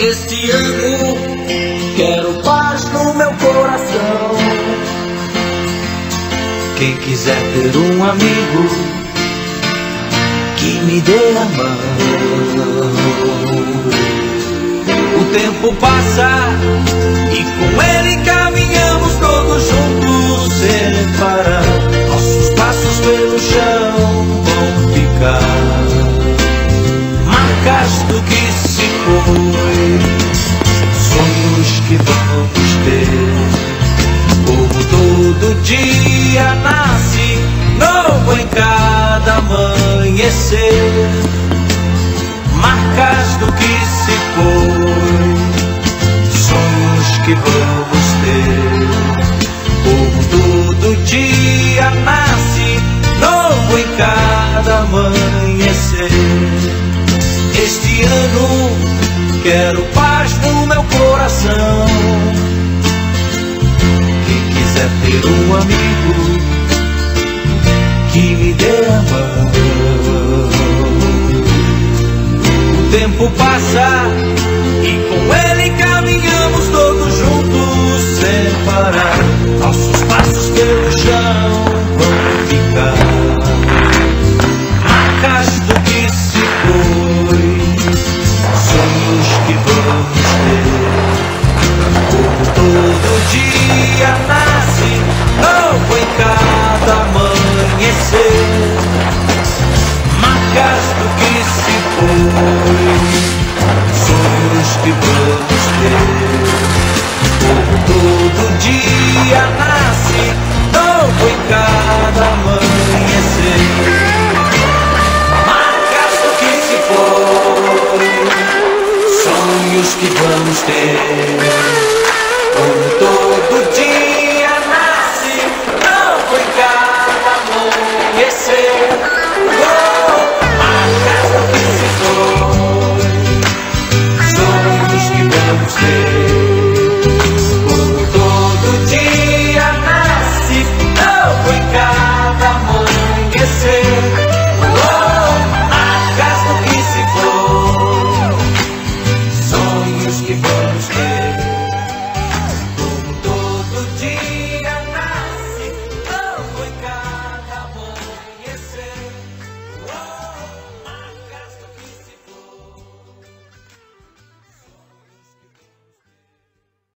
Este ano quero paz no meu coração. Quem quiser ter um amigo que me dê a mão. O tempo passa e com ele caminhamos todos juntos sem parar. Nossos passos pelo chão vão ficar marcas do que se foi, cada amanhecer, marcas do que se foi, sonhos que vamos ter. Como todo dia nasce novo em cada amanhecer. Este ano quero paz no meu coração. Quem quiser ter um amigo tempo passa e com ele caminhamos todos juntos sem parar. Nossos passos pelo chão sempre vamos ter. Todo dia nasce, novo em cada amanhecer. Marcas do que se foi, sonhos que vamos ter. Como todo dia. Stay.